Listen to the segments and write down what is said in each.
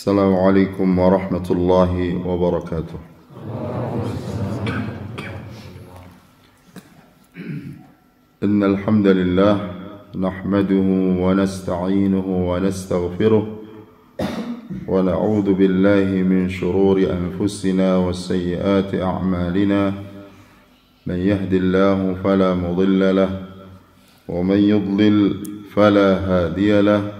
السلام عليكم ورحمة الله وبركاته. إن الحمد لله نحمده ونستعينه ونستغفره ونعوذ بالله من شرور أنفسنا وسيئات أعمالنا. من يهد الله فلا مضل له ومن يضلل فلا هادي له.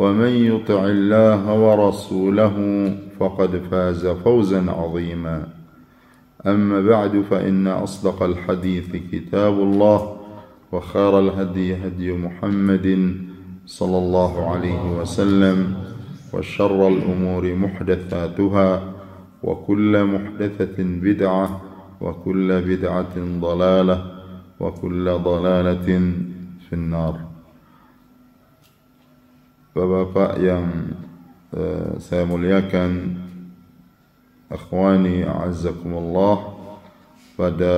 ومن يطع الله ورسوله فقد فاز فوزا عظيما. أما بعد فإن أصدق الحديث كتاب الله وخير الهدي هدي محمد صلى الله عليه وسلم وشر الأمور محدثاتها وكل محدثة بدعة وكل بدعة ضلالة وكل ضلالة في النار. Bapak-bapak yang uh, saya muliakan Akhwani A'azzakumullah Pada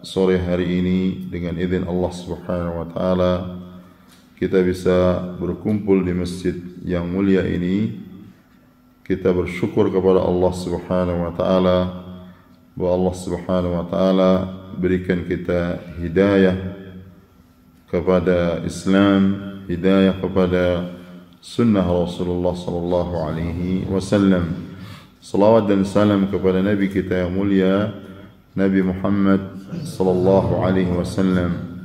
sore hari ini Dengan izin Allah Subhanahu Wa Taala Kita bisa berkumpul di masjid yang mulia ini. Kita bersyukur kepada Allah Subhanahu Wa Taala Bahwa Allah Subhanahu Wa Taala Berikan kita hidayah Kepada Islam Hidayah kepada sunnah Rasulullah sallallahu alaihi wasallam. Salawat dan salam kepada Nabi kita yang mulia Nabi Muhammad sallallahu alaihi wasallam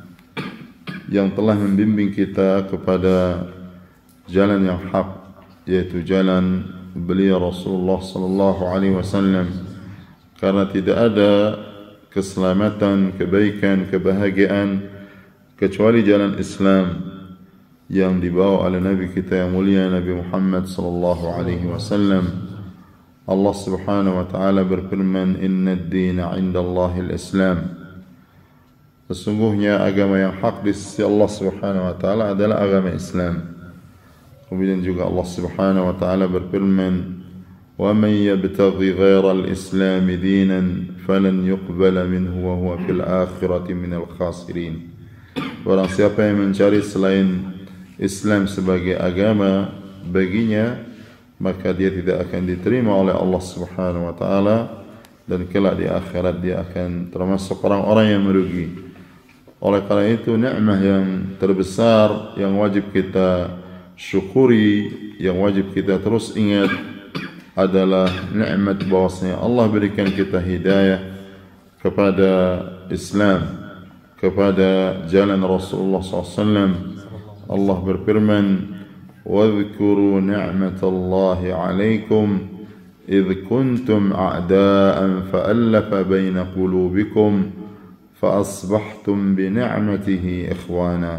yang telah membimbing kita kepada jalan yang hak yaitu jalan beliau Rasulullah sallallahu alaihi wasallam karena tidak ada keselamatan, kebaikan, kebahagiaan kecuali jalan Islam yang dibawa oleh Nabi kita yang mulia Nabi Muhammad sallallahu alaihi wasallam Allah Subhanahu wa taala berfirman inna ad-dina 'inda Allahil Islam Sesungguhnya agama yang hak di sisi Allah Subhanahu wa taala adalah agama Islam Kemudian juga Allah Subhanahu wa taala berfirman wa man yabtaghi ghayra al-islam dinan falan yuqbala minhu wa huwa fil akhirati minal khasirin Barang siapa yang mencari selain Islam sebagai agama baginya maka dia tidak akan diterima oleh Allah Subhanahu wa taala dan kelak di akhirat dia akan termasuk orang-orang yang merugi. Oleh karena itu nikmat yang terbesar yang wajib kita syukuri, yang wajib kita terus ingat adalah nikmat bahwasanya Allah berikan kita hidayah kepada Islam, kepada jalan Rasulullah SAW Allah berfirman واذكروا نعمة الله عليكم إذ كنتم أعداء فألف بين قلوبكم فأصبحتم بنعمته إخوانا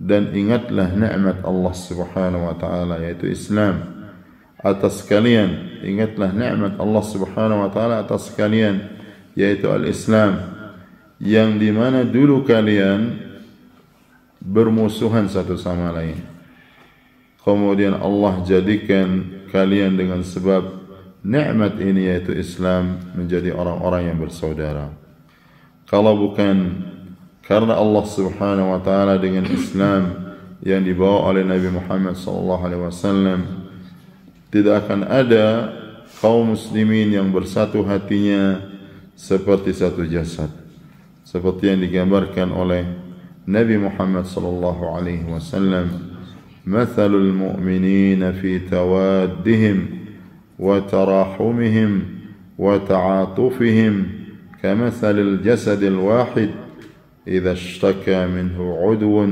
dan ingatlah nikmat Allah Subhanahu wa taala yaitu Islam atas kalian ingatlah nikmat Allah Subhanahu wa taala atas kalian yaitu al-Islam yang di mana dulu kalian bermusuhan satu sama lain. Kemudian Allah jadikan kalian dengan sebab nikmat ini yaitu Islam menjadi orang-orang yang bersaudara. Kalau bukan karena Allah Subhanahu wa taala dengan Islam yang dibawa oleh Nabi Muhammad sallallahu alaihi wasallam tidak akan ada kaum muslimin yang bersatu hatinya seperti satu jasad seperti yang digambarkan oleh نبي محمد صلى الله عليه وسلم مثل المؤمنين في توادهم وتراحمهم وتعاطفهم كمثل الجسد الواحد إذا اشتكى منه عدو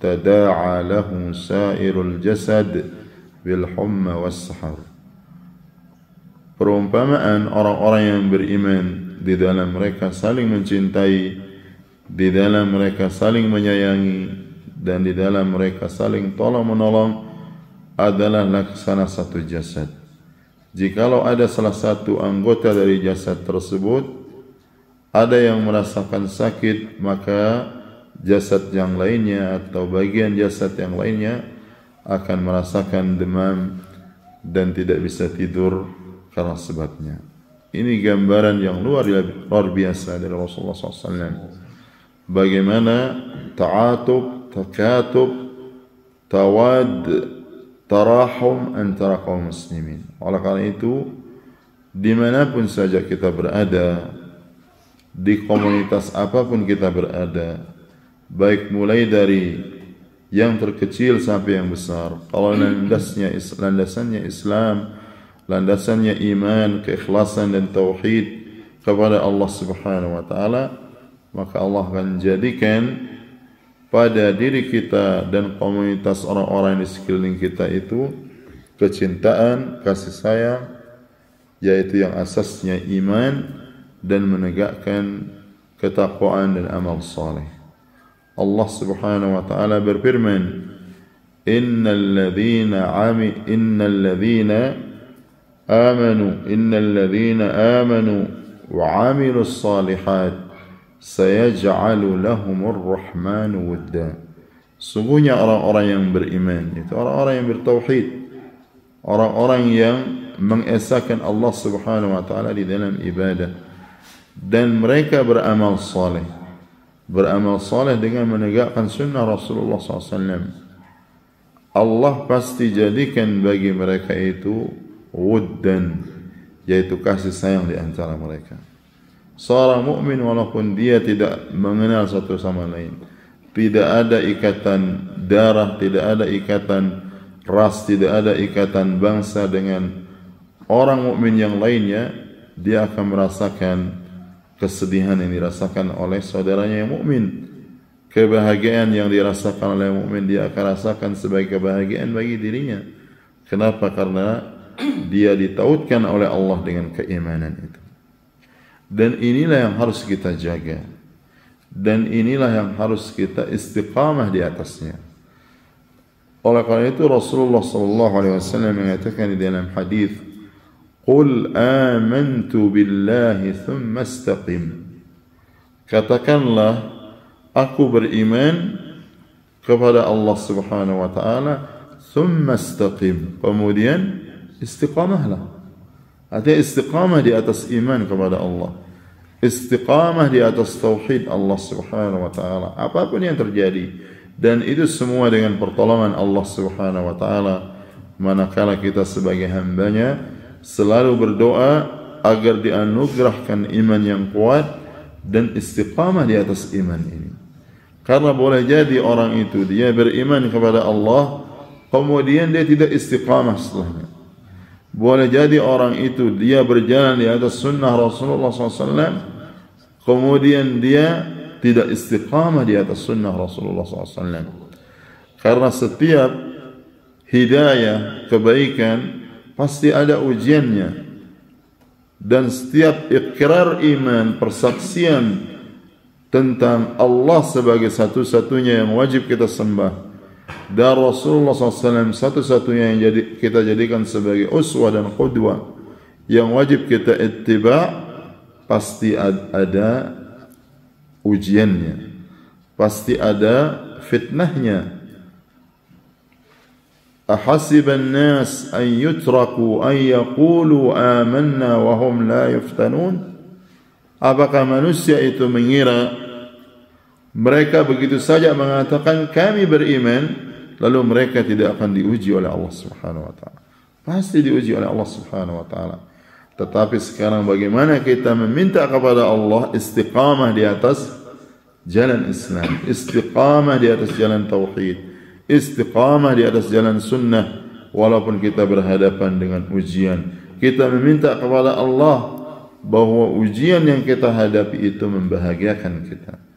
تداعى له سائر الجسد بالحمى والسحر. Perumpamaan orang-orang yang beriman di dalam mereka saling mencintai di dalam mereka saling menyayangi, dan di dalam mereka saling tolong menolong adalah laksana satu jasad. Jikalau ada salah satu anggota dari jasad tersebut, ada yang merasakan sakit, maka jasad yang lainnya atau bagian jasad yang lainnya akan merasakan demam dan tidak bisa tidur karena sebabnya. Ini gambaran yang luar luar biasa dari Rasulullah SAW. Bagaimana ta'atub, takatub, tawad, tarahum antara kaum muslimin. Oleh karena itu, dimanapun saja kita berada, di komunitas apapun kita berada, baik mulai dari yang terkecil sampai yang besar. Kalau landasnya landasannya Islam, landasannya iman, keikhlasan dan tauhid kepada Allah Subhanahu wa taala, maka Allah akan jadikan pada diri kita dan komunitas orang-orang di sekeliling kita itu kecintaan, kasih sayang yaitu yang asasnya iman dan menegakkan ketakwaan dan amal saleh. Allah Subhanahu wa taala berfirman innal ladzina ami innal ladzina amanu innal ladzina amanu wa amilus salihat sayaj'alu lahumur rahmanu wadda sungguhnya orang-orang yang beriman itu orang-orang yang bertauhid orang-orang yang mengesahkan Allah Subhanahu wa taala di dalam ibadah dan mereka beramal saleh beramal saleh dengan menegakkan sunnah Rasulullah SAW. Allah pasti jadikan bagi mereka itu wuddan, yaitu kasih sayang di antara mereka. Seorang mukmin walaupun dia tidak mengenal satu sama lain, tidak ada ikatan darah, tidak ada ikatan ras, tidak ada ikatan bangsa dengan orang mukmin yang lainnya, dia akan merasakan kesedihan yang dirasakan oleh saudaranya yang mukmin. Kebahagiaan yang dirasakan oleh mukmin dia akan rasakan sebagai kebahagiaan bagi dirinya. Kenapa? Karena dia ditautkan oleh Allah dengan keimanan itu dan inilah yang harus kita jaga dan inilah yang harus kita istiqamah di atasnya oleh karena itu Rasulullah sallallahu alaihi wasallam mengatakan di dalam hadis Qul amantu billahi thumma istaqim. Katakanlah aku beriman kepada Allah Subhanahu wa taala thumma istaqim. Kemudian istiqamahlah. Artinya istiqamah di atas iman kepada Allah. Istiqamah di atas tauhid Allah Subhanahu wa taala. Apapun yang terjadi dan itu semua dengan pertolongan Allah Subhanahu wa taala manakala kita sebagai hambanya selalu berdoa agar dianugerahkan iman yang kuat dan istiqamah di atas iman ini. Karena boleh jadi orang itu dia beriman kepada Allah, kemudian dia tidak istiqamah setelahnya. Boleh jadi orang itu dia berjalan di atas sunnah Rasulullah SAW, kemudian dia tidak istiqamah di atas sunnah Rasulullah SAW. Karena setiap hidayah, kebaikan, pasti ada ujiannya dan setiap ikrar iman persaksian tentang Allah sebagai satu-satunya yang wajib kita sembah dan Rasulullah SAW satu-satunya yang jadi, kita jadikan sebagai uswa dan qudwa yang wajib kita ittiba pasti ada ujiannya pasti ada fitnahnya أحسب الناس أن يتركوا أن يقولوا آمنا وهم لا يفتنون Apakah manusia itu mengira mereka begitu saja mengatakan kami beriman lalu mereka tidak akan diuji oleh Allah Subhanahu wa taala. Pasti diuji oleh Allah Subhanahu wa taala. Tetapi sekarang bagaimana kita meminta kepada Allah istiqamah di atas jalan Islam, istiqamah di atas jalan tauhid, istiqamah di atas jalan sunnah walaupun kita berhadapan dengan ujian. Kita meminta kepada Allah bahawa ujian yang kita hadapi itu membahagiakan kita.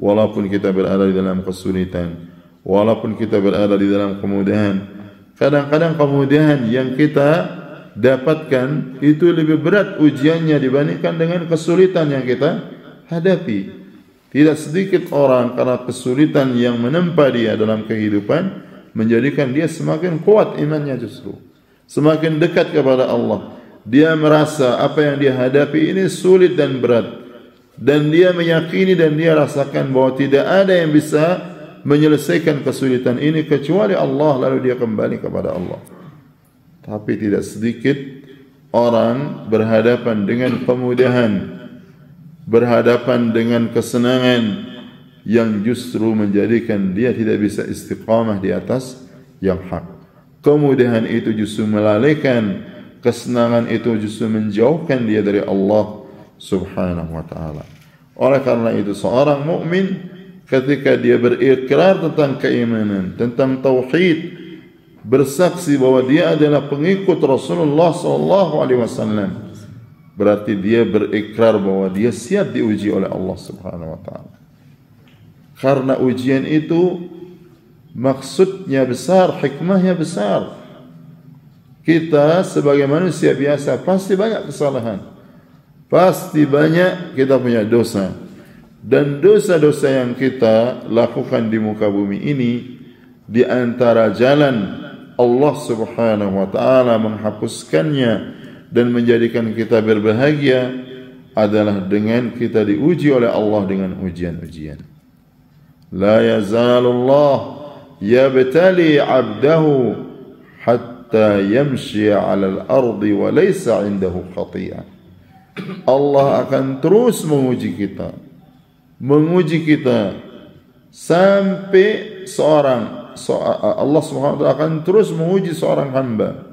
Walaupun kita berada di dalam kesulitan, walaupun kita berada di dalam kemudahan, kadang-kadang kemudahan yang kita dapatkan itu lebih berat ujiannya dibandingkan dengan kesulitan yang kita hadapi. Tidak sedikit orang karena kesulitan yang menempa dia dalam kehidupan menjadikan dia semakin kuat imannya justru. Semakin dekat kepada Allah. Dia merasa apa yang dia hadapi ini sulit dan berat. Dan dia meyakini dan dia rasakan bahawa tidak ada yang bisa menyelesaikan kesulitan ini kecuali Allah lalu dia kembali kepada Allah. Tapi tidak sedikit orang berhadapan dengan kemudahan berhadapan dengan kesenangan yang justru menjadikan dia tidak bisa istiqamah di atas yang hak. Kemudahan itu justru melalaikan kesenangan itu justru menjauhkan dia dari Allah Subhanahu wa taala. Oleh karena itu seorang mukmin ketika dia berikrar tentang keimanan, tentang tauhid, bersaksi bahwa dia adalah pengikut Rasulullah sallallahu alaihi wasallam, berarti dia berikrar bahwa dia siap diuji oleh Allah Subhanahu wa taala. Karena ujian itu maksudnya besar, hikmahnya besar. Kita sebagai manusia biasa pasti banyak kesalahan. Pasti banyak kita punya dosa. Dan dosa-dosa yang kita lakukan di muka bumi ini di antara jalan Allah Subhanahu wa taala menghapuskannya dan menjadikan kita berbahagia adalah dengan kita diuji oleh Allah dengan ujian-ujian. La yazalullah yabtali 'abdahu hatta yamshi 'ala al-ardi wa laysa 'indahu khati'ah. Allah akan terus menguji kita. Menguji kita sampai seorang Allah Subhanahu wa taala akan terus menguji seorang hamba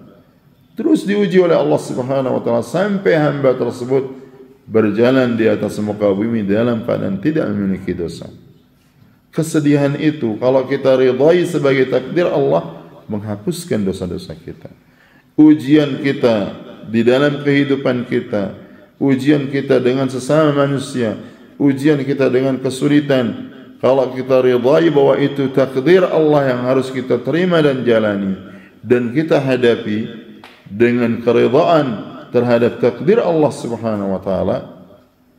terus diuji oleh Allah Subhanahu wa taala sampai hamba tersebut berjalan di atas muka bumi dalam keadaan tidak memiliki dosa. Kesedihan itu kalau kita ridai sebagai takdir Allah menghapuskan dosa-dosa kita. Ujian kita di dalam kehidupan kita, ujian kita dengan sesama manusia, ujian kita dengan kesulitan, kalau kita ridai bahwa itu takdir Allah yang harus kita terima dan jalani. Dan kita hadapi, dengan keridaan terhadap takdir Allah Subhanahu wa taala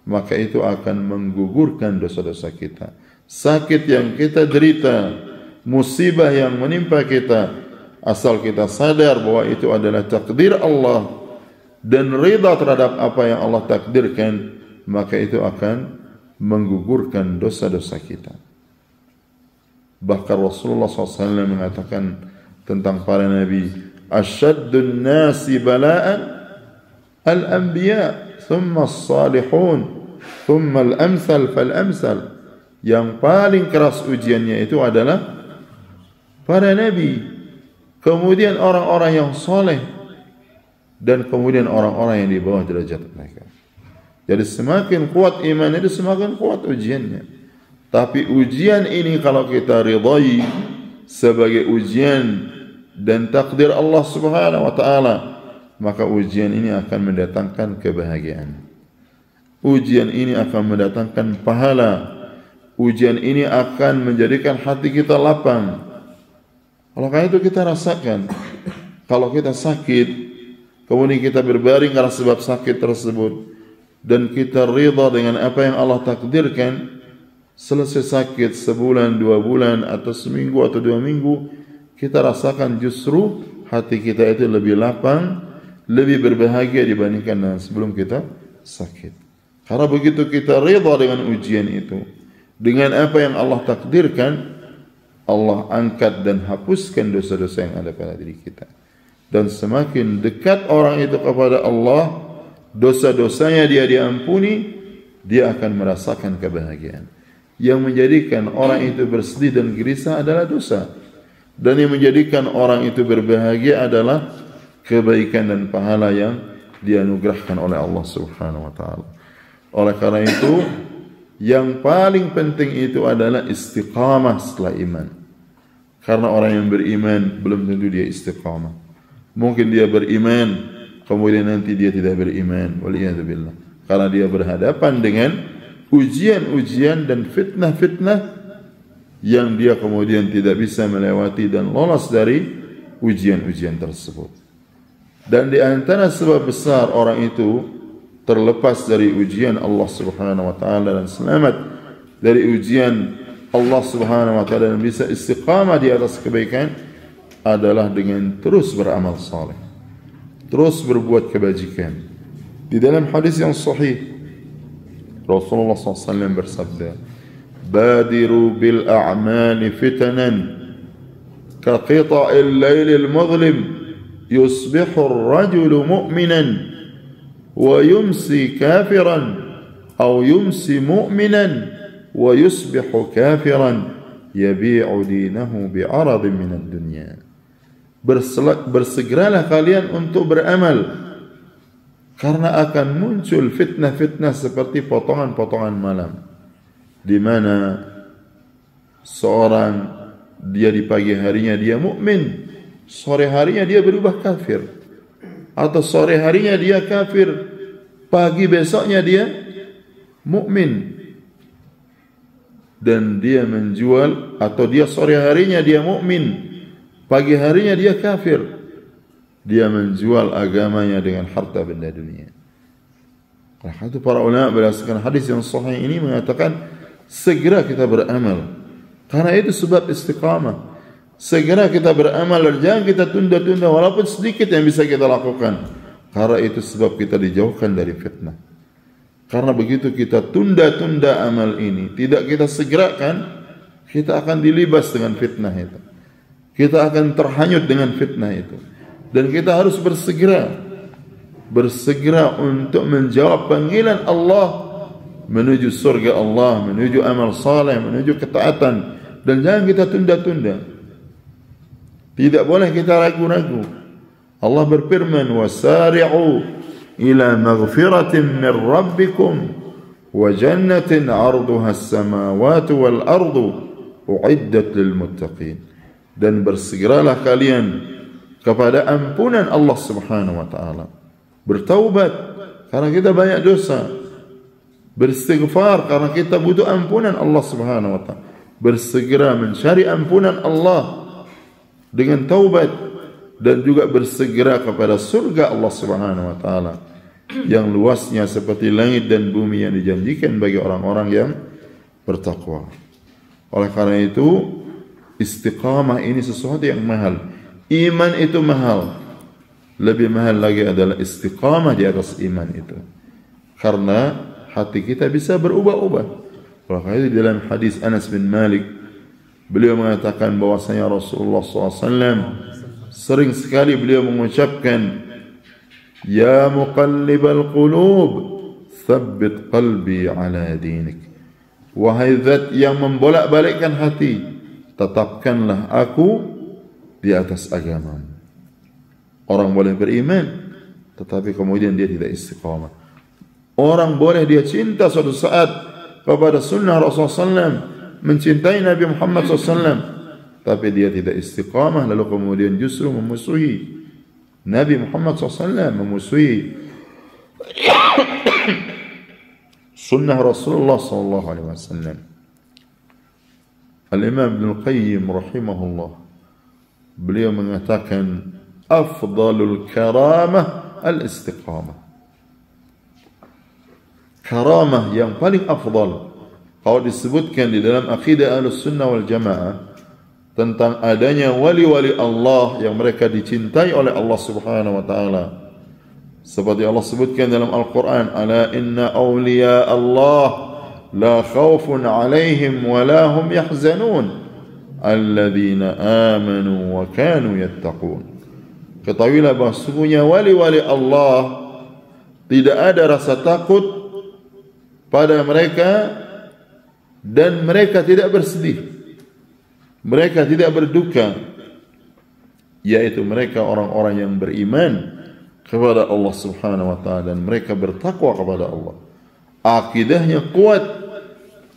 maka itu akan menggugurkan dosa-dosa kita. Sakit yang kita derita musibah yang menimpa kita asal kita sadar bahwa itu adalah takdir Allah dan rida terhadap apa yang Allah takdirkan maka itu akan menggugurkan dosa-dosa kita. Bahkan Rasulullah SAW mengatakan tentang para Nabi, "Asyaddun nasi bala'an al-anbiya, thumma as-salihun, thumma al-amsal fal-amsal. Yang paling keras ujiannya itu adalah para Nabi. Kemudian orang-orang yang soleh, dan kemudian orang-orang yang di bawah derajat mereka. Jadi semakin kuat iman itu semakin kuat ujiannya. Tapi ujian ini kalau kita ridai sebagai ujian dan takdir Allah Subhanahu wa taala maka ujian ini akan mendatangkan kebahagiaan. Ujian ini akan mendatangkan pahala. Ujian ini akan menjadikan hati kita lapang. Kalau karena itu kita rasakan kalau kita sakit kemudian kita berbaring karena sebab sakit tersebut dan kita rida dengan apa yang Allah takdirkan selesai sakit sebulan dua bulan atau seminggu atau dua minggu kita rasakan justru hati kita itu lebih lapang, lebih berbahagia dibandingkan dengan sebelum kita sakit. Karena begitu kita rida dengan ujian itu, dengan apa yang Allah takdirkan, Allah angkat dan hapuskan dosa-dosa yang ada pada diri kita. Dan semakin dekat orang itu kepada Allah, dosa-dosanya dia diampuni, dia akan merasakan kebahagiaan. Yang menjadikan orang itu bersedih dan gerisah adalah dosa dan yang menjadikan orang itu berbahagia adalah kebaikan dan pahala yang dianugerahkan oleh Allah Subhanahu wa taala. Oleh karena itu, yang paling penting itu adalah istiqamah setelah iman. Karena orang yang beriman belum tentu dia istiqamah. Mungkin dia beriman, kemudian nanti dia tidak beriman. Waliyahzubillah. Karena dia berhadapan dengan ujian-ujian dan fitnah-fitnah yang dia kemudian tidak bisa melewati dan lolos dari ujian-ujian tersebut. Dan di antara sebab besar orang itu terlepas dari ujian Allah Subhanahu wa taala dan selamat dari ujian Allah Subhanahu wa taala dan bisa istiqamah di atas kebaikan adalah dengan terus beramal saleh. Terus berbuat kebajikan. Di dalam hadis yang sahih Rasulullah SAW bersabda, "Badiru bil a'mali fitanan كقطع الليل المظلم يصبح الرجل مؤمنا ويمسي كافرا أو يمسي مؤمنا ويصبح كافرا يبيع دينه بعرض من الدنيا Bersegeralah kalian untuk beramal. Karena akan muncul fitnah-fitnah seperti potongan-potongan malam. Di mana seorang dia di pagi harinya dia mukmin sore harinya dia berubah kafir. Atau sore harinya dia kafir pagi besoknya dia mukmin. Dan dia menjual atau dia sore harinya dia mukmin, pagi harinya dia kafir. Dia menjual agamanya dengan harta benda dunia. Oleh itu para ulama berdasarkan hadis yang sahih ini mengatakan segera kita beramal. Karena itu sebab istiqamah. Segera kita beramal dan jangan kita tunda-tunda walaupun sedikit yang bisa kita lakukan. Karena itu sebab kita dijauhkan dari fitnah. Karena begitu kita tunda-tunda amal ini, tidak kita segerakan, kita akan dilibas dengan fitnah itu kita akan terhanyut dengan fitnah itu. Dan kita harus bersegera. Bersegera untuk menjawab panggilan Allah menuju surga Allah menuju amal saleh menuju ketaatan. Dan jangan kita tunda-tunda. Tidak boleh kita ragu-ragu. Allah berfirman wasari'u ila maghfiratin min rabbikum wa jannatin 'arduha as-samawati wal ardu u'iddat lil muttaqin dan bersegeralah kalian kepada ampunan Allah Subhanahu wa taala. Bertaubat karena kita banyak dosa. Beristighfar karena kita butuh ampunan Allah Subhanahu wa taala. Bersegera mencari ampunan Allah dengan taubat dan juga bersegera kepada surga Allah Subhanahu wa taala yang luasnya seperti langit dan bumi yang dijanjikan bagi orang-orang yang bertakwa. Oleh karena itu, istiqamah ini sesuatu yang mahal. Iman itu mahal. Lebih mahal lagi adalah istiqamah di atas iman itu. Karena hati kita bisa berubah-ubah. Karena itu dalam hadis Anas bin Malik, beliau mengatakan bahwasanya Rasulullah SAW sering sekali beliau mengucapkan Ya muqallibal qulub Thabbit qalbi ala dinik Wahai zat yang membolak-balikkan hati Tetapkanlah aku di atas agama Orang boleh beriman Tetapi kemudian dia tidak istiqamah Orang boleh dia cinta suatu saat Kepada sunnah Rasulullah SAW Mencintai Nabi Muhammad SAW Tapi dia tidak istiqamah Lalu kemudian justru memusuhi Nabi Muhammad SAW memusuhi sunnah Rasulullah SAW. Al-Imam Ibn Al-Qayyim rahimahullah beliau mengatakan afdalul karamah al-istiqamah. Karamah yang paling afdal kalau disebutkan di dalam akidah Ahlus-Sunnah wal Jamaah tentang adanya wali-wali Allah yang mereka dicintai oleh Allah Subhanahu wa taala. Seperti Allah sebutkan dalam Al-Quran, "Ala inna awliya Allah 'alaihim wa la hum yahzanun, alladhina amanu wa kanu yattaqun." Ketahuilah bahawa sesungguhnya wali-wali Allah tidak ada rasa takut pada mereka dan mereka tidak bersedih. Mereka tidak berduka yaitu mereka orang-orang yang beriman kepada Allah Subhanahu wa taala dan mereka bertakwa kepada Allah. Akidahnya kuat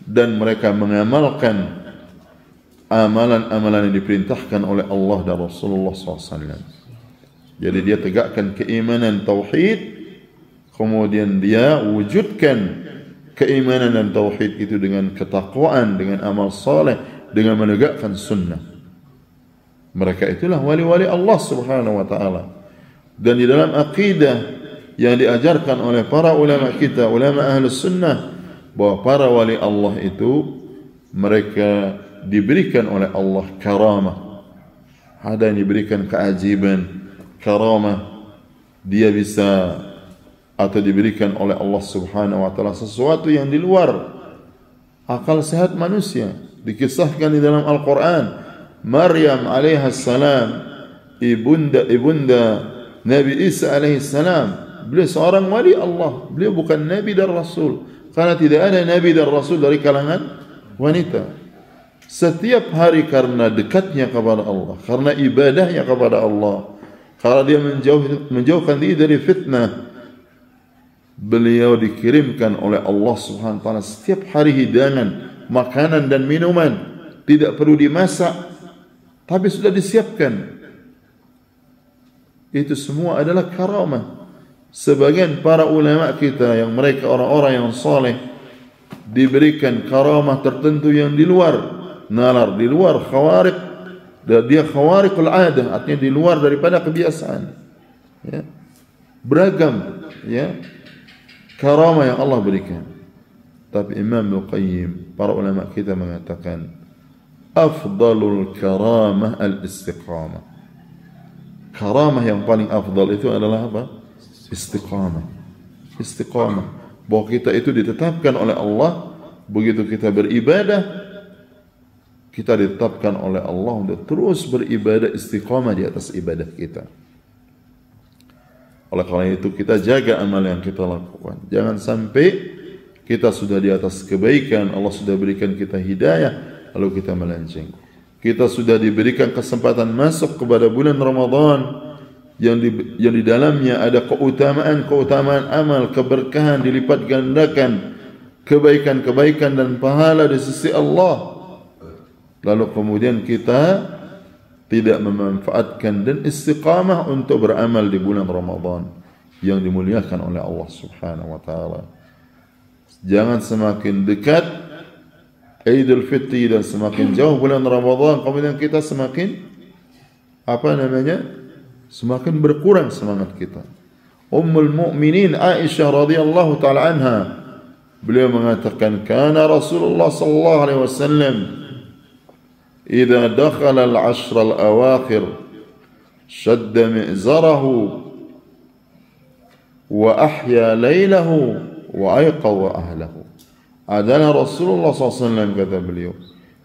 dan mereka mengamalkan amalan-amalan yang diperintahkan oleh Allah dan Rasulullah SAW. Jadi dia tegakkan keimanan tauhid, kemudian dia wujudkan keimanan dan tauhid itu dengan ketakwaan, dengan amal saleh, dengan menegakkan sunnah. Mereka itulah wali-wali Allah Subhanahu wa taala. Dan di dalam akidah yang diajarkan oleh para ulama kita, ulama ahli sunnah, bahawa para wali Allah itu mereka diberikan oleh Allah karamah. Ada yang diberikan keajiban, karamah. Dia bisa atau diberikan oleh Allah Subhanahu wa taala sesuatu yang di luar akal sehat manusia. Dikisahkan di dalam Al-Qur'an, Maryam alaihi salam ibunda ibunda Nabi Isa alaihi salam beliau seorang wali Allah beliau bukan nabi dan rasul karena tidak ada nabi dan rasul dari kalangan wanita setiap hari karena dekatnya kepada Allah, karena ibadahnya kepada Allah, karena dia menjauh, menjauhkan diri dari fitnah, beliau dikirimkan oleh Allah Subhanahu Wa Taala setiap hari hidangan, makanan dan minuman tidak perlu dimasak, tapi sudah disiapkan. Itu semua adalah karamah. Sebagian para ulama kita yang mereka orang-orang yang soleh diberikan karamah tertentu yang di luar nalar di luar khawarik dan dia khawarikul adah artinya di luar daripada kebiasaan. Ya. Beragam ya. Karamah yang Allah berikan. Tapi Imam Al-Qayyim para ulama kita mengatakan afdalul karamah al-istiqamah. Karamah yang paling afdal itu adalah apa istiqamah istiqamah bahwa kita itu ditetapkan oleh Allah begitu kita beribadah kita ditetapkan oleh Allah untuk terus beribadah istiqamah di atas ibadah kita. Oleh kerana itu kita jaga amal yang kita lakukan. Jangan sampai kita sudah di atas kebaikan, Allah sudah berikan kita hidayah, lalu kita melenceng. Kita sudah diberikan kesempatan masuk kepada bulan Ramadan yang di, yang di dalamnya ada keutamaan-keutamaan amal, keberkahan dilipat gandakan, kebaikan-kebaikan dan pahala di sisi Allah lalu kemudian kita tidak memanfaatkan dan istiqamah untuk beramal di bulan Ramadan yang dimuliakan oleh Allah Subhanahu wa taala. Jangan semakin dekat Idul Fitri dan semakin jauh bulan Ramadan kemudian kita semakin apa namanya? Semakin berkurang semangat kita. Ummul Mukminin Aisyah radhiyallahu taala anha beliau mengatakan kana Rasulullah sallallahu alaihi wasallam إذا دخل العشر الأواخر شد مئزره وأحيا ليله وأيقظ أهله adalah Rasulullah SAW kata beliau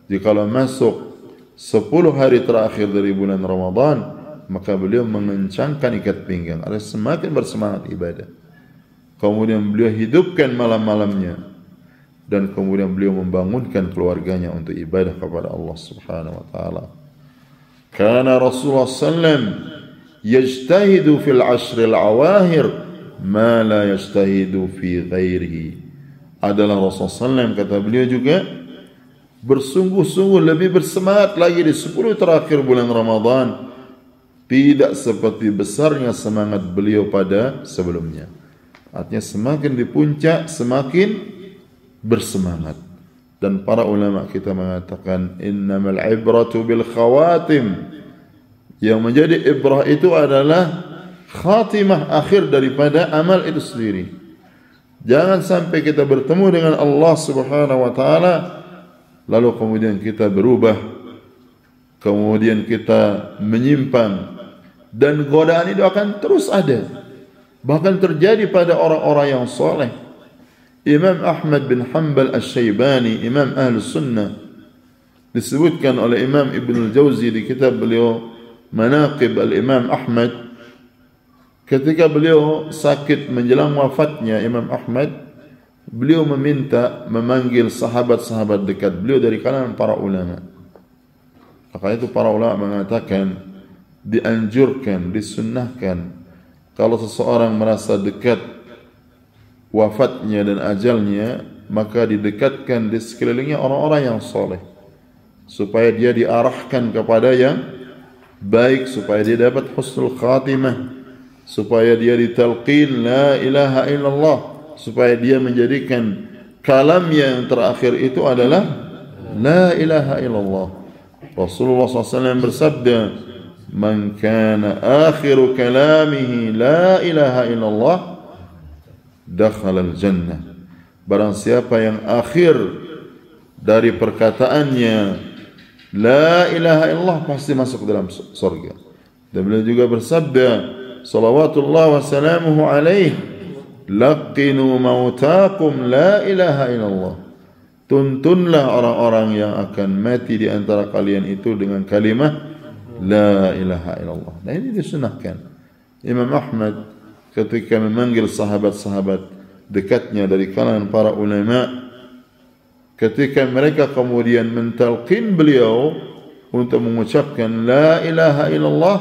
jika masuk 10 hari terakhir dari bulan Ramadan maka beliau mengencangkan ikat pinggang ada semakin bersemangat ibadah kemudian beliau hidupkan malam-malamnya dan kemudian beliau membangunkan keluarganya untuk ibadah kepada Allah Subhanahu wa taala. Karena Rasulullah sallam yajtahidu fil ashr al awahir ma la yajtahidu fi ghairihi. Adalah Rasulullah sallam kata beliau juga bersungguh-sungguh lebih bersemangat lagi di 10 terakhir bulan Ramadan tidak seperti besarnya semangat beliau pada sebelumnya. Artinya semakin di puncak semakin bersemangat. Dan para ulama kita mengatakan innamal ibratu bil khawatim. Yang menjadi ibrah itu adalah khatimah akhir daripada amal itu sendiri. Jangan sampai kita bertemu dengan Allah Subhanahu wa taala lalu kemudian kita berubah kemudian kita menyimpang dan godaan itu akan terus ada bahkan terjadi pada orang-orang yang soleh Imam Ahmad bin Hanbal Al-Shaybani, Imam Ahl Sunnah, disebutkan oleh Imam Ibn Al-Jawzi di kitab beliau Manaqib Al-Imam Ahmad, ketika beliau sakit menjelang wafatnya Imam Ahmad, beliau meminta memanggil sahabat-sahabat dekat beliau dari kalangan para ulama. Maka itu para ulama mengatakan dianjurkan, disunnahkan kalau seseorang merasa dekat wafatnya dan ajalnya maka didekatkan di sekelilingnya orang-orang yang soleh supaya dia diarahkan kepada yang baik supaya dia dapat husnul khatimah supaya dia ditalqin la ilaha illallah supaya dia menjadikan kalam yang terakhir itu adalah la ilaha illallah. Rasulullah SAW bersabda man kana akhiru kalamihi la ilaha illallah dakhala al jannah barang siapa yang akhir dari perkataannya La ilaha illallah pasti masuk dalam surga. Dan beliau juga bersabda, salawatullah wa salamuhu alaih, laqinu mautakum la ilaha illallah. Tuntunlah orang-orang yang akan mati di antara kalian itu dengan kalimah la ilaha illallah. Nah ini disunahkan. Imam Ahmad ketika memanggil sahabat-sahabat dekatnya dari kalangan para ulama' ketika mereka kemudian mentalqin beliau untuk mengucapkan la ilaha illallah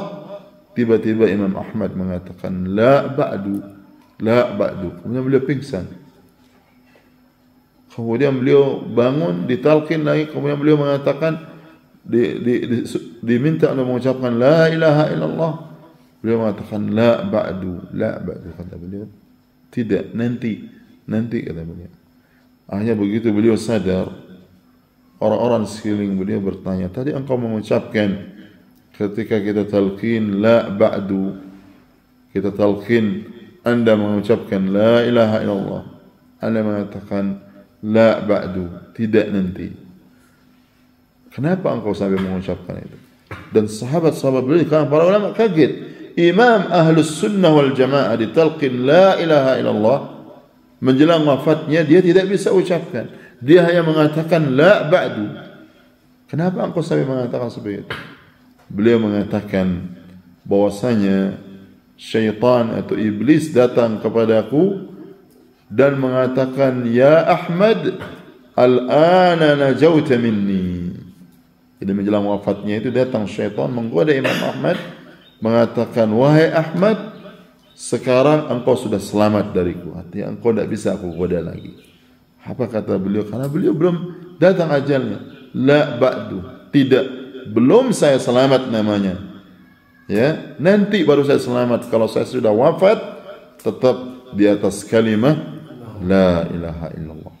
tiba-tiba Imam Ahmad mengatakan la ba'du la ba'du kemudian beliau pingsan kemudian beliau bangun ditalqin lagi kemudian beliau mengatakan di, di, di, diminta untuk mengucapkan la ilaha illallah. Beliau mengatakan la ba'du. La ba'du kata beliau. Tidak nanti. Nanti kata beliau. Akhirnya begitu beliau sadar, orang-orang sekeliling beliau bertanya, tadi engkau mengucapkan ketika kita talqin la ba'du, kita talqin anda mengucapkan la ilaha illallah, anda mengatakan la ba'du, tidak nanti. Kenapa engkau sampai mengucapkan itu? Dan sahabat-sahabat beliau, kan para ulama kaget. Imam Ahlus Sunnah wal Jamaah ditalqin la ilaha illallah, menjelang wafatnya dia tidak bisa ucapkan. Dia hanya mengatakan la ba'du. Kenapa engkau sampai mengatakan seperti itu? Beliau mengatakan bahwasanya syaitan atau iblis datang kepadaku dan mengatakan ya Ahmad al-ana najauta minni. Jadi menjelang wafatnya itu datang syaitan menggoda Imam Ahmad mengatakan wahai Ahmad sekarang engkau sudah selamat dariku. Artinya engkau tidak bisa aku goda lagi. Apa kata beliau? Karena beliau belum datang ajalnya. La ba'du. Tidak. Belum saya selamat namanya. Ya, nanti baru saya selamat. Kalau saya sudah wafat, tetap di atas kalimah La ilaha illallah.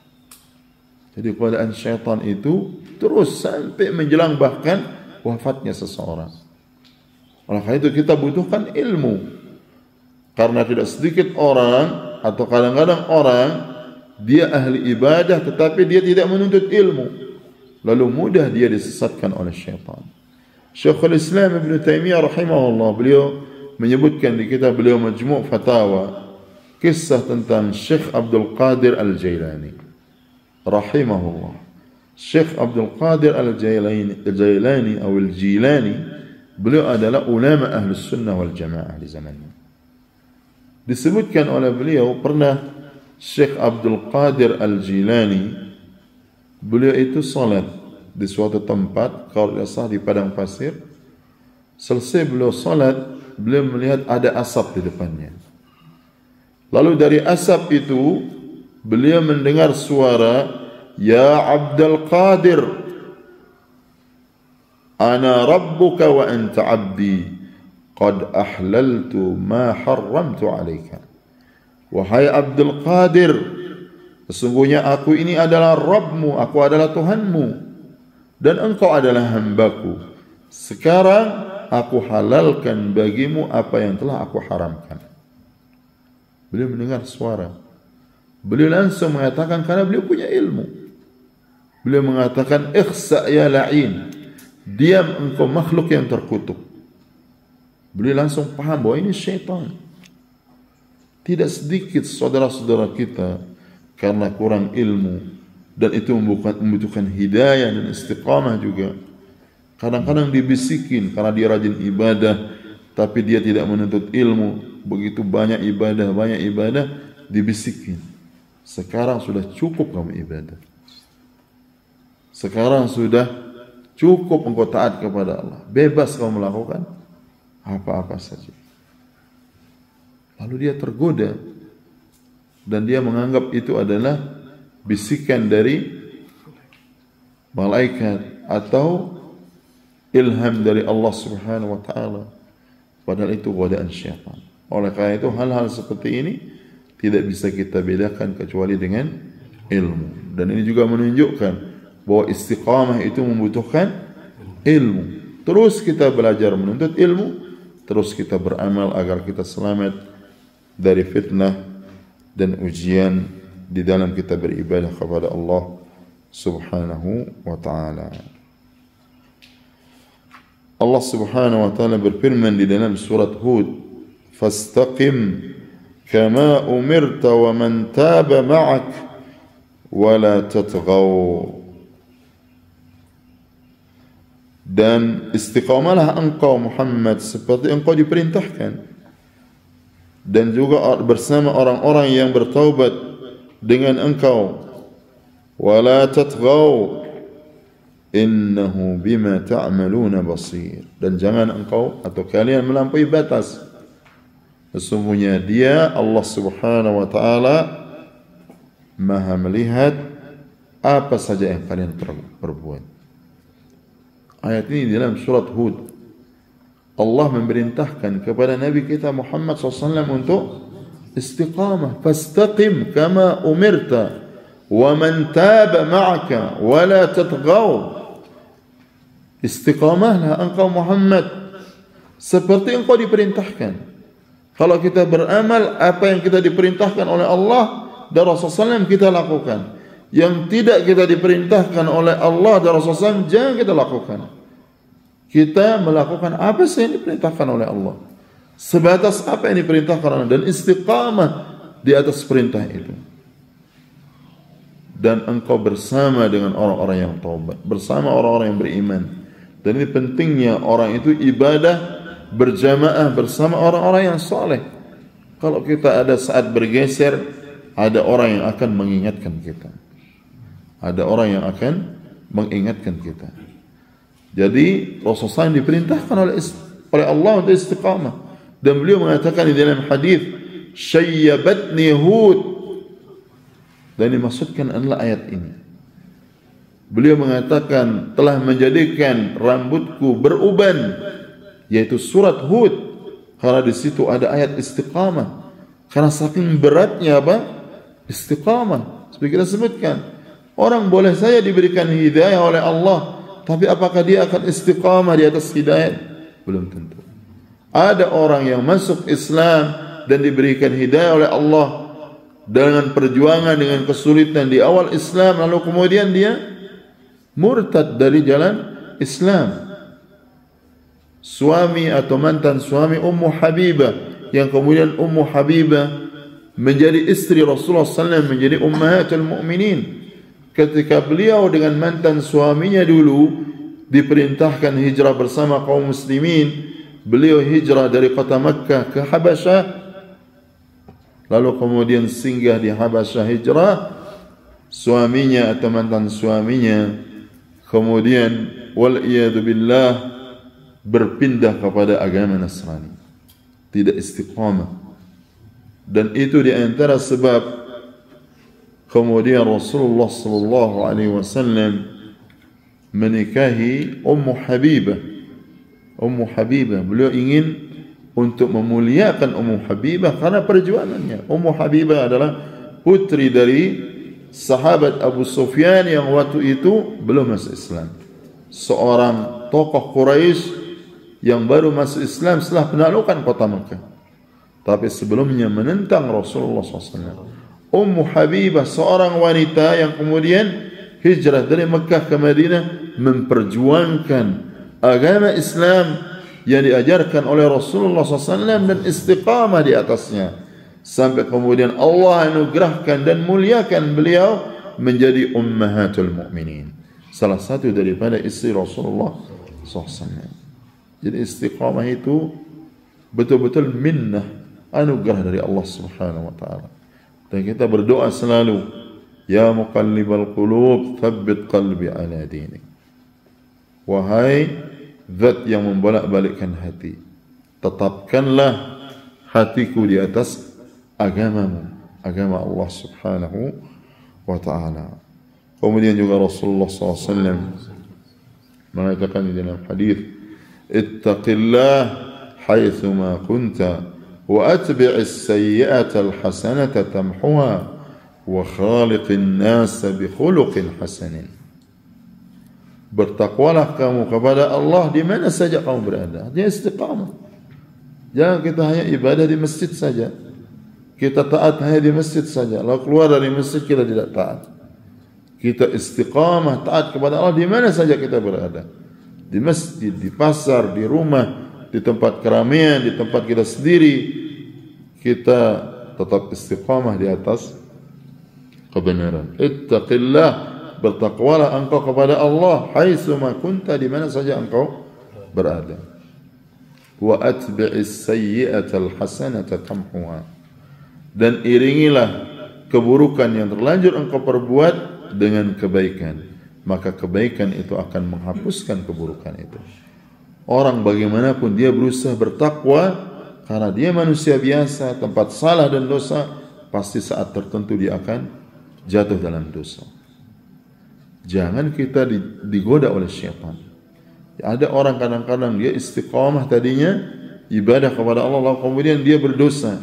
Jadi keadaan syaitan itu terus sampai menjelang bahkan wafatnya seseorang. Oleh karena itu kita butuhkan ilmu. Karena tidak sedikit orang atau kadang-kadang orang dia ahli ibadah tetapi dia tidak menuntut ilmu. Lalu mudah dia disesatkan oleh syaitan. Syekhul Islam Ibn Taymiyyah rahimahullah beliau menyebutkan di kitab beliau Majmu' Fatawa kisah tentang Syekh Abdul Qadir Al-Jailani rahimahullah. Syekh Abdul Qadir Al-Jailani Al-Jailani atau Al-Jilani beliau adalah ulama ahli sunnah wal jamaah di zamannya. Disebutkan oleh beliau pernah Syekh Abdul Qadir Al-Jilani beliau itu salat di suatu tempat kalau tidak sah di padang pasir. Selesai beliau salat beliau melihat ada asap di depannya. Lalu dari asap itu beliau mendengar suara ya Abdul Qadir ana rabbuka wa anta abdi qad ahlaltu ma harramtu alayka. Wahai abdul qadir sesungguhnya aku ini adalah rabbmu aku adalah tuhanmu dan engkau adalah hambaku. Sekarang aku halalkan bagimu apa yang telah aku haramkan. Beliau mendengar suara. Beliau langsung mengatakan karena beliau punya ilmu beliau mengatakan ikhsa ya la'in diam engkau makhluk yang terkutuk Beliau langsung paham bahawa ini syaitan. Tidak sedikit saudara-saudara kita karena kurang ilmu dan itu membutuhkan hidayah dan istiqamah juga. Kadang-kadang dibisikin karena dia rajin ibadah tapi dia tidak menuntut ilmu. Begitu banyak ibadah, banyak ibadah dibisikin. Sekarang sudah cukup kamu ibadah. Sekarang sudah cukup engkau taat kepada Allah. Bebas kamu melakukan apa-apa saja. Lalu dia tergoda dan dia menganggap itu adalah bisikan dari malaikat atau ilham dari Allah Subhanahu wa taala. Padahal itu godaan syaitan. Oleh karena itu hal-hal seperti ini tidak bisa kita bedakan kecuali dengan ilmu. Dan ini juga menunjukkan bahwa istiqamah itu membutuhkan ilmu. Terus kita belajar menuntut ilmu, terus kita beramal agar kita selamat dari fitnah dan ujian di dalam kita beribadah kepada Allah Subhanahu wa taala. Allah Subhanahu wa taala berfirman di dalam surat Hud, "Fastaqim kama umirta wa man taba ma'ak wa la tatghaw." Dan istiqamalah engkau Muhammad seperti engkau diperintahkan. Dan juga bersama orang-orang yang bertaubat dengan engkau. Wa la tatghaw innahu bima ta'maluna basir dan jangan engkau atau kalian melampaui batas sesungguhnya dia Allah Subhanahu wa taala maha melihat apa saja yang kalian perbuat ayat ini dalam surat Hud Allah memerintahkan kepada Nabi kita Muhammad SAW untuk istiqamah fastaqim kama umirta wa man taba ma'aka wa la tatghaw Istiqamahlah engkau Muhammad seperti engkau diperintahkan. Kalau kita beramal apa yang kita diperintahkan oleh Allah dan Rasulullah SAW kita lakukan. Yang tidak kita diperintahkan oleh Allah dan Rasulullah SAW jangan kita lakukan. Kita melakukan apa sih yang diperintahkan oleh Allah. Sebatas apa yang diperintahkan Allah dan istiqamah di atas perintah itu. Dan engkau bersama dengan orang-orang yang taubat, bersama orang-orang yang beriman. Dan ini pentingnya orang itu ibadah berjamaah bersama orang-orang yang soleh. Kalau kita ada saat bergeser, ada orang yang akan mengingatkan kita. Ada orang yang akan mengingatkan kita. Jadi Rasulullah SAW diperintahkan oleh oleh Allah untuk istiqamah. Dan beliau mengatakan di dalam hadis, "Syayyabatni Hud." Dan dimaksudkan adalah ayat ini. Beliau mengatakan telah menjadikan rambutku beruban yaitu surat Hud karena di situ ada ayat istiqamah. Karena saking beratnya apa? Istiqamah. Seperti kita sebutkan, orang boleh saja diberikan hidayah oleh Allah, tapi apakah dia akan istiqamah di atas hidayah? Belum tentu. Ada orang yang masuk Islam dan diberikan hidayah oleh Allah dengan perjuangan dengan kesulitan di awal Islam lalu kemudian dia murtad dari jalan Islam. Suami atau mantan suami Ummu Habibah yang kemudian Ummu Habibah menjadi istri Rasulullah SAW menjadi ummahatul mu'minin. Ketika beliau dengan mantan suaminya dulu diperintahkan hijrah bersama kaum muslimin, beliau hijrah dari kota Makkah ke Habasyah. Lalu kemudian singgah di Habasyah hijrah, suaminya atau mantan suaminya kemudian wal billah berpindah kepada agama Nasrani tidak istiqamah dan itu di antara sebab kemudian Rasulullah sallallahu alaihi wasallam menikahi Ummu Habibah Ummu Habibah beliau ingin untuk memuliakan Ummu Habibah karena perjuangannya Ummu Habibah adalah putri dari sahabat Abu Sufyan yang waktu itu belum masuk Islam. Seorang tokoh Quraisy yang baru masuk Islam setelah penaklukan kota Mekah. Tapi sebelumnya menentang Rasulullah SAW. Ummu Habibah seorang wanita yang kemudian hijrah dari Mekah ke Madinah memperjuangkan agama Islam yang diajarkan oleh Rasulullah SAW dan istiqamah di atasnya. Sampai kemudian Allah anugerahkan dan muliakan beliau menjadi ummahatul mu'minin. Salah satu daripada istri Rasulullah SAW jadi istiqamah itu betul-betul minnah anugerah dari Allah Subhanahu wa taala dan kita berdoa selalu ya muqallibal qulub thabbit qalbi ala dinik wahai zat yang membolak-balikkan hati tetapkanlah hatiku di atas agamamu, agama Allah Subhanahu wa taala. Kemudian juga Rasulullah SAW mengatakan di dalam hadis ittaqillah haitsu kunta al-hasanata tamhuha wa khaliqin nas bi khuluqin hasanin bertakwalah kamu kepada Allah di mana saja kamu berada. Dia istiqamah. Jangan kita hanya ibadah di masjid saja. Kita taat hanya di masjid saja. Lalu keluar dari masjid kita tidak taat. Kita istiqamah taat kepada Allah di mana saja kita berada. Di masjid di pasar di rumah di tempat keramaian di tempat kita sendiri kita tetap istiqamah di atas kebenaran. Ittaqillah bertakwalah engkau kepada Allah haitsu ma kunta di mana saja engkau berada. Wa atbi'is sayyi'ata al-hasanata tamhuha. Dan iringilah keburukan yang terlanjur engkau perbuat dengan kebaikan. Maka kebaikan itu akan menghapuskan keburukan itu. Orang bagaimanapun dia berusaha bertakwa karena dia manusia biasa tempat salah dan dosa pasti saat tertentu dia akan jatuh dalam dosa. Jangan kita digoda oleh syaitan. Ada orang kadang-kadang dia istiqamah tadinya ibadah kepada Allah kemudian dia berdosa.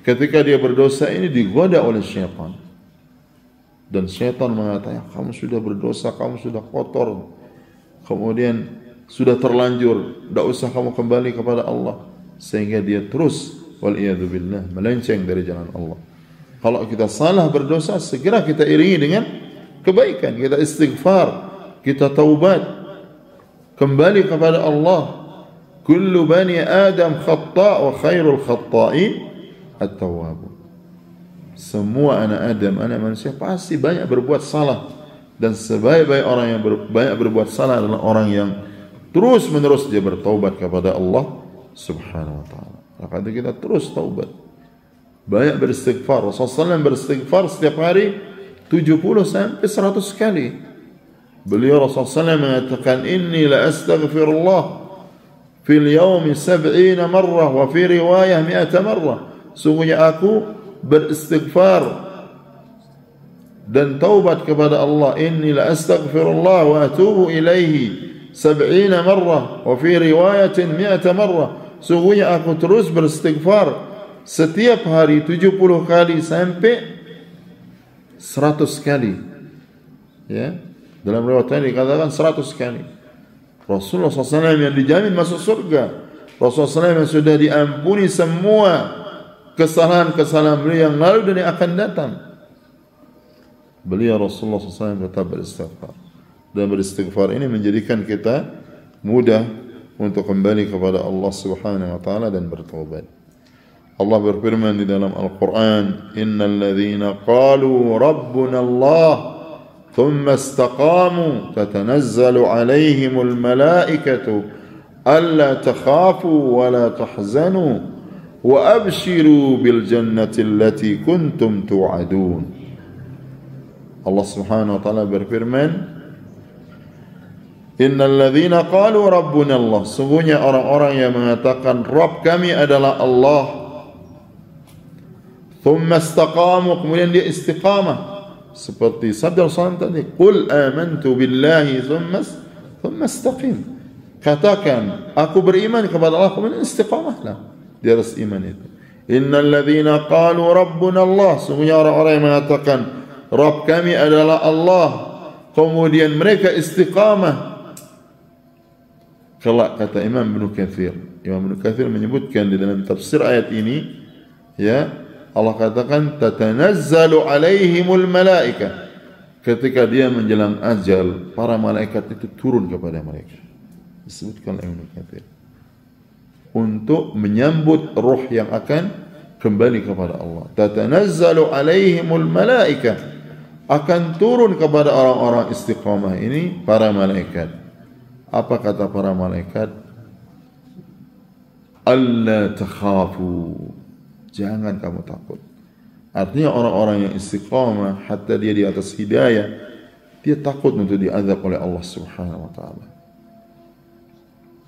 Ketika dia berdosa ini digoda oleh syaitan. Dan syaitan mengatakan kamu sudah berdosa kamu sudah kotor. Kemudian sudah terlanjur tidak usah kamu kembali kepada Allah sehingga dia terus wal billah melenceng dari jalan Allah. Kalau kita salah berdosa segera kita iringi dengan kebaikan. Kita istighfar kita taubat. Kembali kepada Allah. Kullu bani adam khata' wa khairul khata'in at-tawwabun semua anak Adam, anak manusia pasti banyak berbuat salah. Dan sebaik-baik orang yang ber, banyak berbuat salah adalah orang yang terus menerus dia bertaubat kepada Allah Subhanahu wa taala. Maka itu kita terus taubat. Banyak beristighfar. Rasulullah SAW beristighfar setiap hari 70 sampai 100 kali. Beliau Rasulullah SAW mengatakan inni la astaghfirullah fil yawmi 70 marrah wa fi riwayah 100 marrah. Sungguhnya aku beristighfar dan taubat kepada Allah inni la astaghfirullah wa atubu ilaihi 70 marrah wa fi riwayatin 100 marrah sungguhnya aku terus beristighfar. Setiap hari 70 kali sampai 100 kali. Ya. Dalam riwayat ini dikatakan 100 kali. Rasulullah SAW yang dijamin masuk surga. Rasulullah SAW yang sudah diampuni semua kesalahan-kesalahan beliau yang lalu dan yang akan datang. Beliau Rasulullah SAW tetap beristighfar. Dan beristighfar ini menjadikan kita mudah untuk kembali kepada Allah Subhanahu wa taala dan bertaubat. Allah berfirman di dalam Al-Qur'an, "Innal ladzina qalu rabbuna Allah istaqamu tatanazzalu 'alaihimul malaikatu alla takhafu wa la tahzanu." وأبشروا بالجنة التي كنتم توعدون الله سبحانه وتعالى berfirman Innal ladzina qalu rabbuna Allah. Sungguhnya orang-orang yang mengatakan rabb kami adalah Allah. Thumma istaqamu. Kemudian dia istiqamah. Seperti sabda Rasulullah tadi. Qul amantu billahi thumma thumma istaqim. Katakan aku beriman kepada Allah kemudian istiqamahlah dia harus iman itu. Innal ladzina qalu rabbuna Allah. Sungguhnya orang-orang yang mengatakan rabb kami adalah Allah. Kemudian mereka istiqamah Kelak kata Imam Ibn Kathir. Imam Ibn Kathir menyebutkan di dalam tafsir ayat ini, ya Allah katakan tatanazzalu alaihimul malaika. Ketika dia menjelang ajal, para malaikat itu turun kepada mereka. Disebutkan Ibn Kathir untuk menyambut roh yang akan kembali kepada Allah. Tatanazzalu alaihimul malaika akan turun kepada orang-orang istiqamah ini para malaikat. Apa kata para malaikat? Alla takhafu. Jangan kamu takut. Artinya orang-orang yang istiqamah hatta dia di atas hidayah dia takut untuk diazab oleh Allah Subhanahu wa taala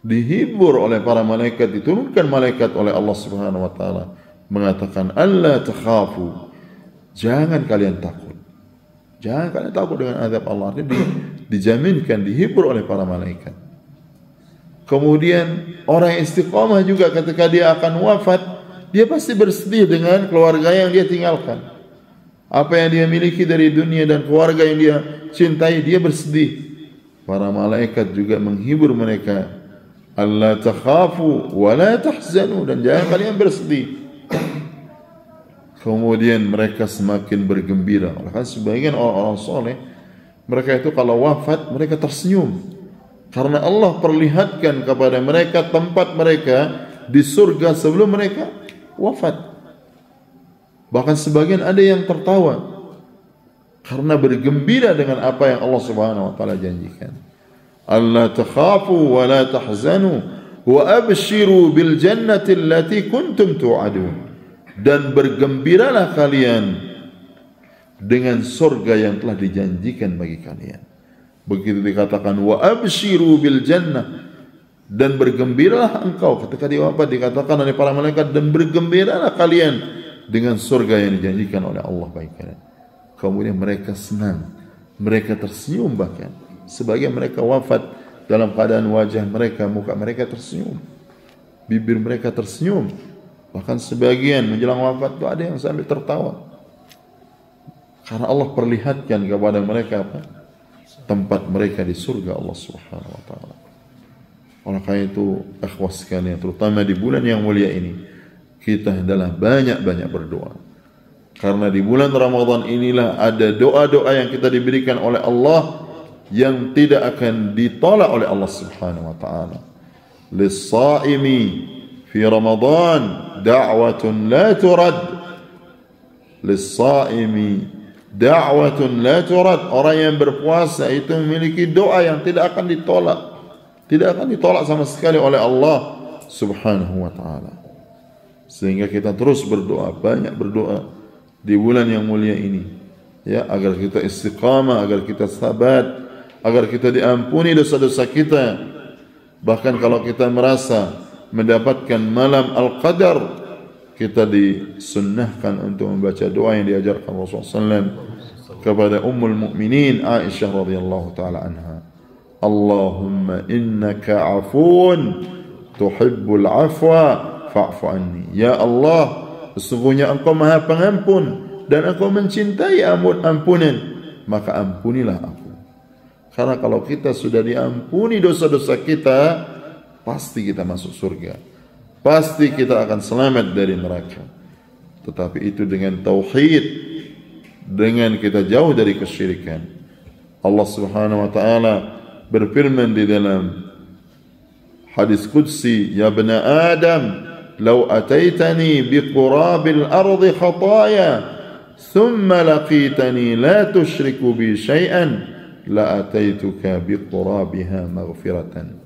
dihibur oleh para malaikat diturunkan malaikat oleh Allah Subhanahu wa taala mengatakan alla takhafu jangan kalian takut jangan kalian takut dengan azab Allah di, dijaminkan dihibur oleh para malaikat. Kemudian orang istiqamah juga ketika dia akan wafat, dia pasti bersedih dengan keluarga yang dia tinggalkan. Apa yang dia miliki dari dunia dan keluarga yang dia cintai, dia bersedih. Para malaikat juga menghibur mereka. Allah takhafu wa la tahzanu dan jangan kalian bersedih. Kemudian mereka semakin bergembira. Kan sebagian orang-orang soleh, mereka itu kalau wafat, mereka tersenyum. Karena Allah perlihatkan kepada mereka tempat mereka di surga sebelum mereka wafat. Bahkan sebagian ada yang tertawa. Karena bergembira dengan apa yang Allah subhanahu wa ta'ala janjikan. Allah takhafu wa la tahzanu wa abshiru bil jannati allati kuntum tu'adun dan bergembiralah kalian dengan surga yang telah dijanjikan bagi kalian. Begitu dikatakan wa abshiru bil jannah dan bergembiralah engkau ketika di wafat dikatakan oleh para malaikat dan bergembiralah kalian dengan surga yang dijanjikan oleh Allah bagi kalian. Kemudian mereka senang, mereka tersenyum bahkan sebagian mereka wafat dalam keadaan wajah mereka muka mereka tersenyum, bibir mereka tersenyum Bahkan sebagian menjelang wafat itu ada yang sampai tertawa. Karena Allah perlihatkan kepada mereka apa? Tempat mereka di surga Allah subhanahu wa ta'ala. Oleh karena itu, ikhwas sekalian, terutama di bulan yang mulia ini, kita adalah banyak-banyak berdoa. Karena di bulan Ramadhan inilah ada doa-doa yang kita diberikan oleh Allah yang tidak akan ditolak oleh Allah Subhanahu wa taala. Lisaimi fi Ramadan da'watun la turad. Lisaimi da'watun la turad. Orang yang berpuasa itu memiliki doa yang tidak akan ditolak. Tidak akan ditolak sama sekali oleh Allah subhanahu wa taala. Sehingga kita terus berdoa banyak berdoa di bulan yang mulia ini. Ya agar kita istiqamah agar kita sabat agar kita diampuni dosa-dosa kita. Bahkan kalau kita merasa mendapatkan malam al-qadar kita disunnahkan untuk membaca doa yang diajarkan Rasulullah SAW kepada Ummul Mukminin Aisyah radhiyallahu taala anha. Allahumma innaka afuun tuhibbul afwa fa'fu anni. Ya Allah sesungguhnya engkau maha pengampun dan engkau mencintai ampun ampunan maka ampunilah aku. Karena kalau kita sudah diampuni dosa-dosa kita pasti kita masuk surga. Pasti kita akan selamat dari neraka. Tetapi itu dengan tauhid, dengan kita jauh dari kesyirikan. Allah Subhanahu wa taala berfirman di dalam hadis qudsi, "Ya bani Adam, ataitani biqurabil ardi khataya, thumma laqitani la tushriku bi syai'an, la ataituka biqurabiha maghfiratan."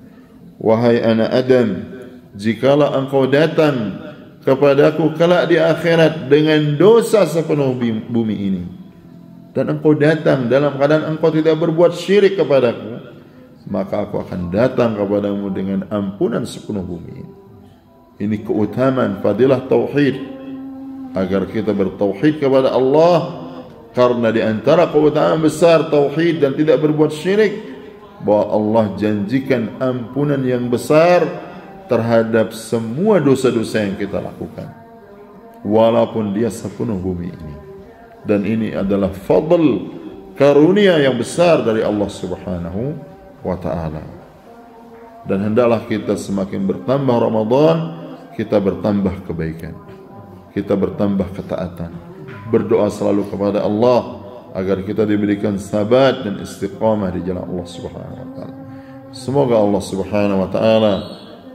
Wahai anak Adam, jikalau engkau datang kepadaku kelak di akhirat dengan dosa sepenuh bumi ini dan engkau datang dalam keadaan engkau tidak berbuat syirik kepadaku maka aku akan datang kepadamu dengan ampunan sepenuh bumi ini. Ini keutamaan fadilah tauhid. Agar kita bertauhid kepada Allah karena di antara keutamaan besar tauhid dan tidak berbuat syirik bahwa Allah janjikan ampunan yang besar terhadap semua dosa-dosa yang kita lakukan. Walaupun dia sepenuh bumi ini. Dan ini adalah fadl karunia yang besar dari Allah Subhanahu wa taala. Dan hendaklah kita semakin bertambah Ramadan kita bertambah kebaikan. Kita bertambah ketaatan. Berdoa selalu kepada Allah agar kita diberikan sabat dan istiqamah di jalan Allah Subhanahu wa taala. Semoga Allah Subhanahu wa taala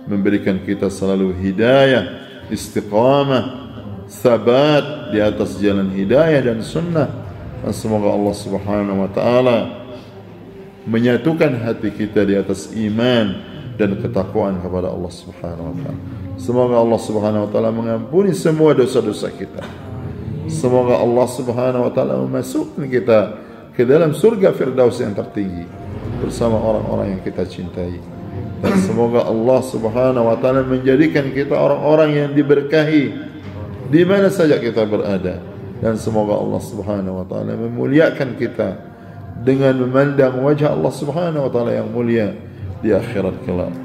memberikan kita selalu hidayah, istiqamah, sabat di atas jalan hidayah dan sunnah. Dan semoga Allah Subhanahu wa taala menyatukan hati kita di atas iman dan ketakwaan kepada Allah Subhanahu wa taala. Semoga Allah Subhanahu wa taala mengampuni semua dosa-dosa kita. Semoga Allah Subhanahu wa taala memasukkan kita ke dalam surga Firdaus yang tertinggi bersama orang-orang yang kita cintai. Dan semoga Allah Subhanahu wa taala menjadikan kita orang-orang yang diberkahi di mana saja kita berada. Dan semoga Allah Subhanahu wa taala memuliakan kita dengan memandang wajah Allah Subhanahu wa taala yang mulia di akhirat kelak.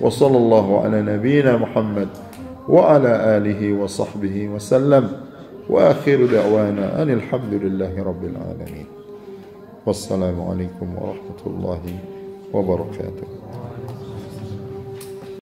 Wa sallallahu ala nabiyyina Muhammad wa ala alihi wa sahbihi wa sallam. Wa akhiru da'wana anil hamdulillahi rabbil alamin. Wassalamu alaikum warahmatullahi wabarakatuh.